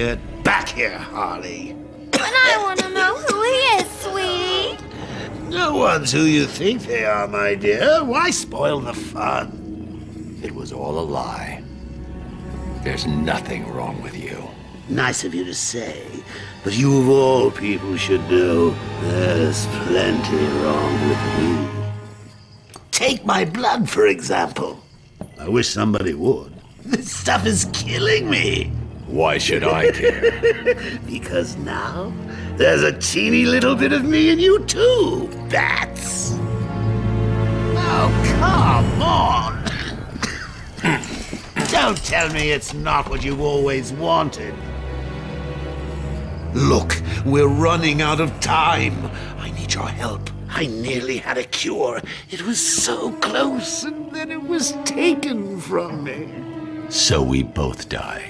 Get back here, Harley. And I want to know who he is, sweetie. No one's who you think they are, my dear. Why spoil the fun? It was all a lie. There's nothing wrong with you. Nice of you to say, but you of all people should know there's plenty wrong with me. Take my blood, for example. I wish somebody would. This stuff is killing me. Why should I care? because now there's a teeny little bit of me in you too, bats. Oh, come on. Don't tell me it's not what you've always wanted. Look, we're running out of time. I need your help. I nearly had a cure. It was so close, and then it was taken from me. So we both die.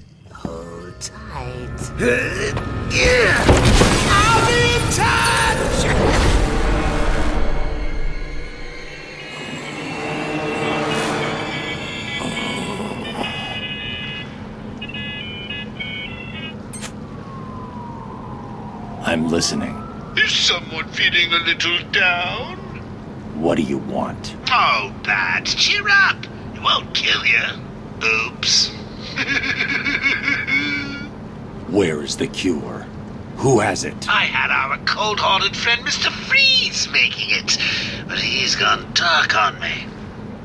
I'll be in touch! I'm listening. Is someone feeling a little down? What do you want? Oh, Bat, cheer up. It won't kill you. Oops. Where is the cure? Who has it? I had our cold-hearted friend Mr. Freeze making it, but he's gone dark on me.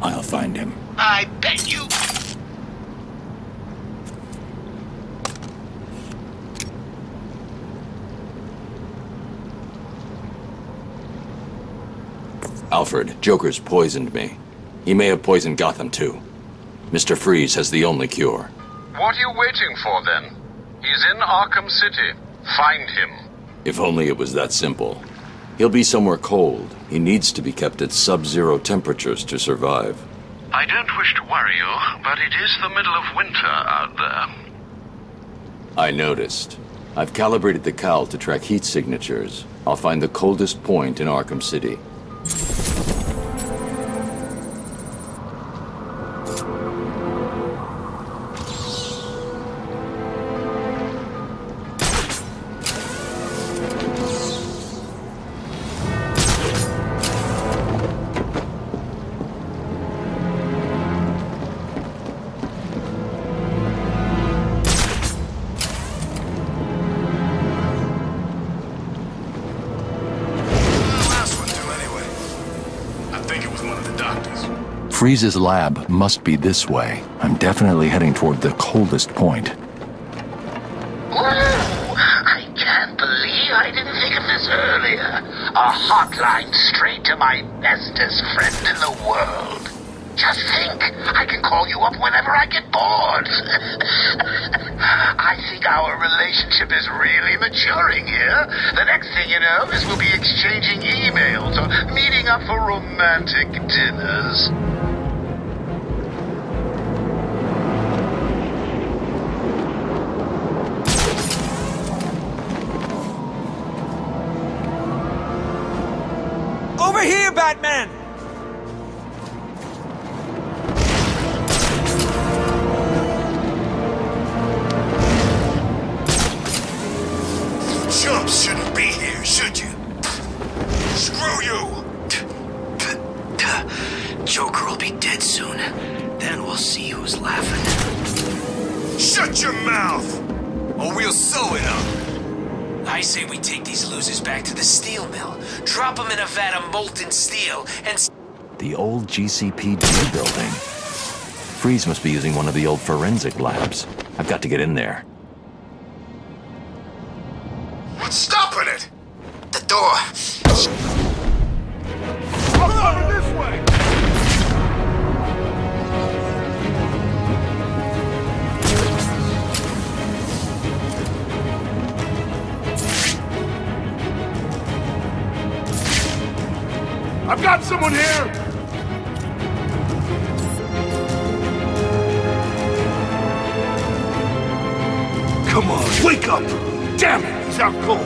I'll find him. I bet you... Alfred, Joker's poisoned me. He may have poisoned Gotham too. Mr. Freeze has the only cure. What are you waiting for then? He's in Arkham City. Find him. If only it was that simple. He'll be somewhere cold. He needs to be kept at sub-zero temperatures to survive. I don't wish to worry you, but it is the middle of winter out there. I noticed. I've calibrated the cowl to track heat signatures. I'll find the coldest point in Arkham City. Freeze's lab must be this way. I'm definitely heading toward the coldest point. I can't believe I didn't think of this earlier. A hotline straight to my bestest friend in the world. Just think, I can call you up whenever I get bored. I think our relationship is really maturing here. The next thing you know is we'll be exchanging emails or meeting up for romantic dinners. Over old GCPD building. Freeze must be using one of the old forensic labs. I've got to get in there. What's Stopping it! The door! I'm this way! I've got someone here! Up! Damn it, he's out cold.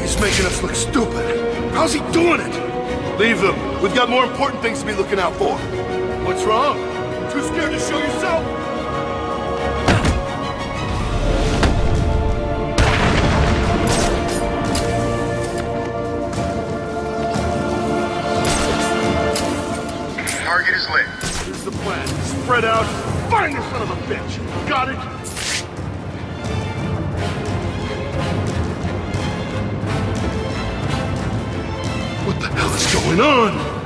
He's making us look stupid. How's he doing it? Leave them. We've got more important things to be looking out for. What's wrong? Too scared to show yourself? Target is lit. Here's the plan. Spread out. Find the son of a bitch. Got it? Hell is going on?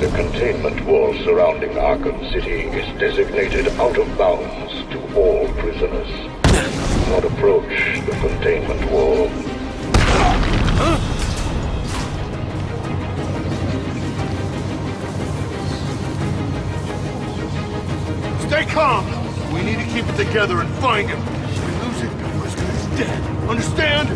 The containment wall surrounding Arkham City is designated out of bounds to all prisoners. Do not approach the containment wall. Stay calm. We need to keep it together and find him. If we lose him, we're as dead. Understand?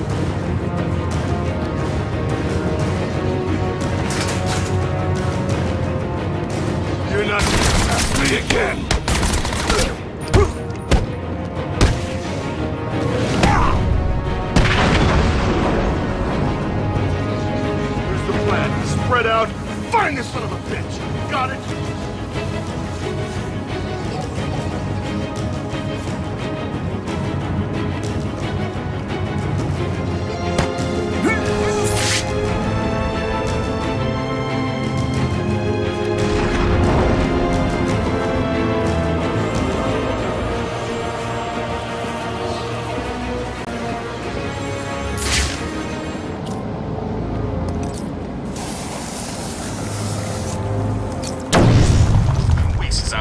Again.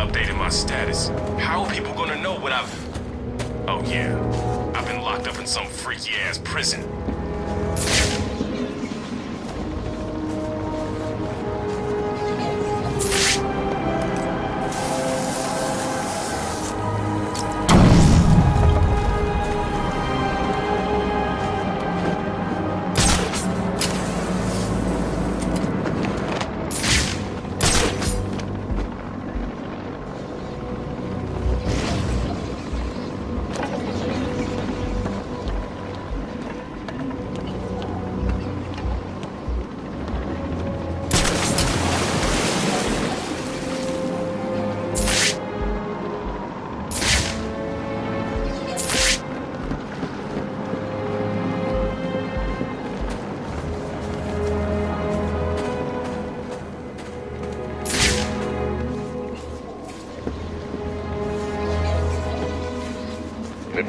Updated my status. How are people gonna know what I've... Oh yeah, I've been locked up in some freaky-ass prison.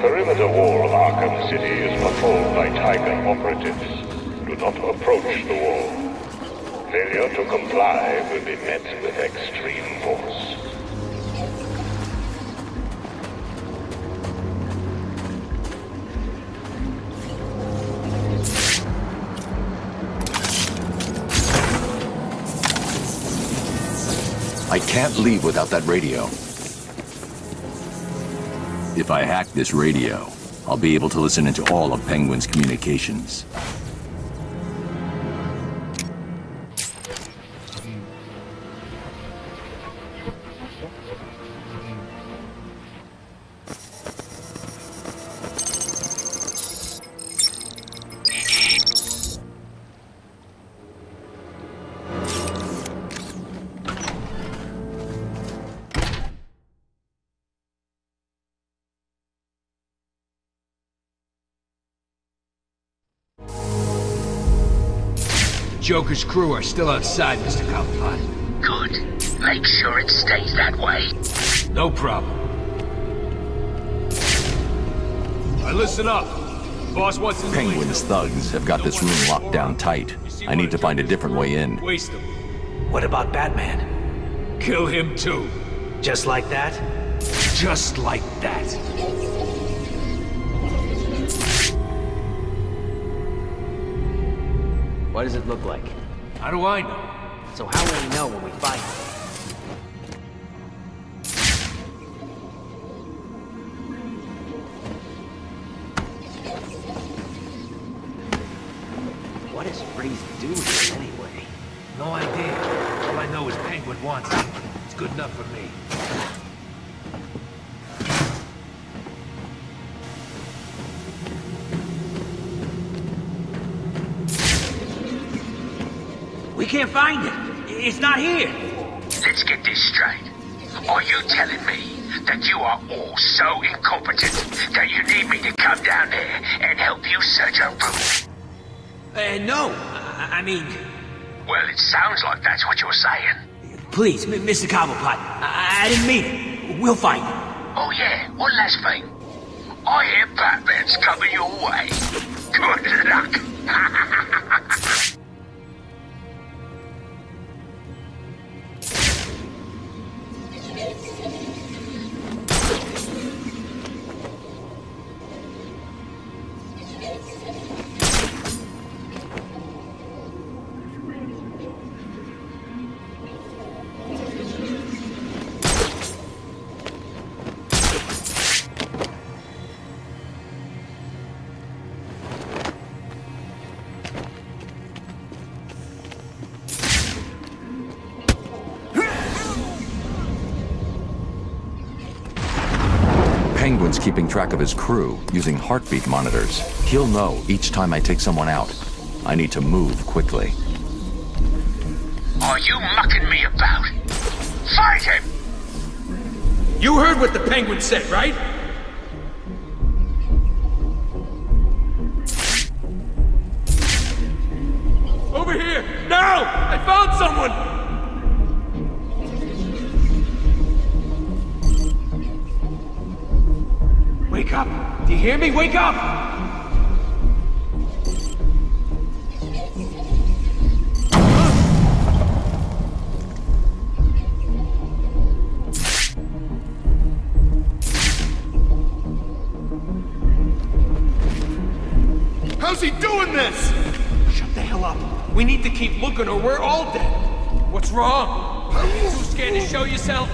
Perimeter wall of Arkham City is patrolled by Tiger operatives. Do not approach the wall. Failure to comply will be met with extreme force. I can't leave without that radio. If I hack this radio, I'll be able to listen into all of Penguin's communications. Joker's crew are still outside, Mr. Cobblepot. Good. Make sure it stays that way. No problem. Now listen up. Boss wants in Penguin's thugs have got this room locked down tight. I need to find a different way in. Waste them. What about Batman? Kill him too. Just like that? Just like that. What does it look like? How do I know? So how will we know when we find him? What is Freeze doing here anyway? No idea. All I know is Penguin wants it. It's good enough for me. Can't find it. It's not here. Let's get this straight. Are you telling me that you are all so incompetent that you need me to come down there and help you search a room? Uh, no. I, I mean... Well, it sounds like that's what you're saying. Please, M Mr. Cobblepot. I, I didn't mean it. We'll find it. Oh, yeah. One last thing. I hear Batman's coming your way. Good luck. Penguin's keeping track of his crew using heartbeat monitors. He'll know each time I take someone out. I need to move quickly. Are you mucking me about? Fight him! You heard what the Penguin said, right? Over here! Now! I found someone! Wake up! Do you hear me? Wake up! How's he doing this? Shut the hell up. We need to keep looking or we're all dead. What's wrong? Are you too scared to show yourself?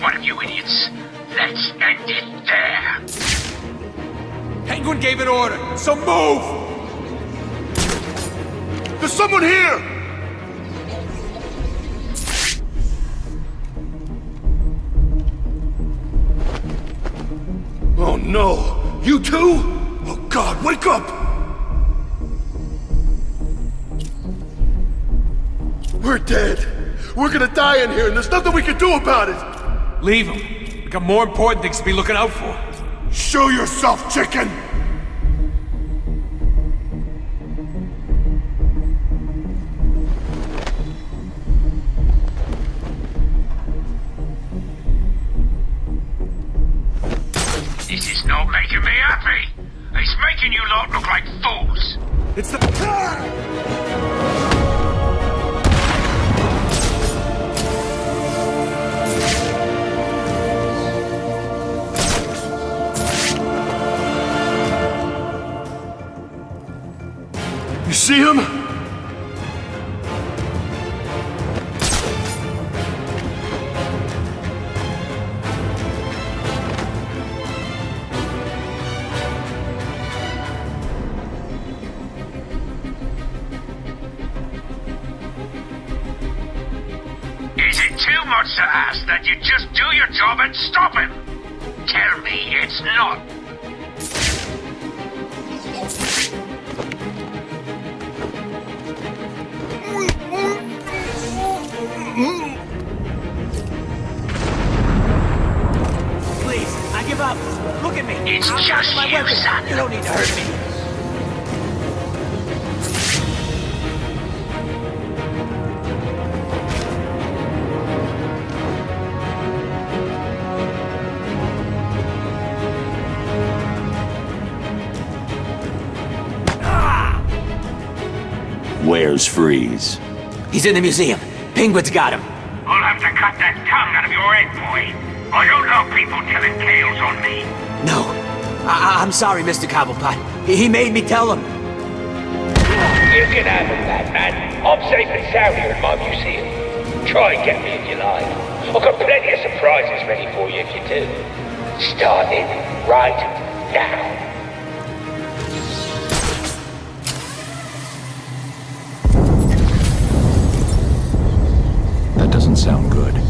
One of you idiots. Let's end it there. Penguin gave an order, so move! There's someone here! Oh no! You too? Oh god, wake up! We're dead. We're gonna die in here and there's nothing we can do about it! Leave him. We got more important things to be looking out for. Show yourself, chicken! You see him? Is it too much to ask that you just do your job and stop him? Tell me it's not. My you, weapon. son. You don't need to hurt me. Where's Freeze? He's in the museum. Penguin's got him. I'll have to cut that tongue out of your head, boy. I don't love people telling tales on me. No. I- I- I'm sorry, Mr. Cobblepot. He, he made me tell him. You can have him, man. I'm safe and sound here in my museum. Try and get me if you alive. I've got plenty of surprises ready for you if you do. Starting right now. That doesn't sound good.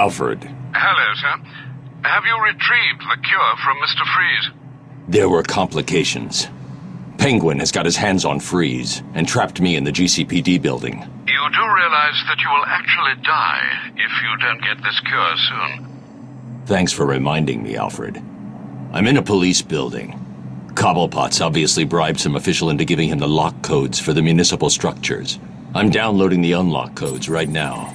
Alfred, Hello, sir. Have you retrieved the cure from Mr. Freeze? there were complications. Penguin has got his hands on Freeze and trapped me in the GCPD building. You do realize that you will actually die if you don't get this cure soon. Thanks for reminding me, Alfred. I'm in a police building. Cobblepot's obviously bribed some official into giving him the lock codes for the municipal structures. I'm downloading the unlock codes right now.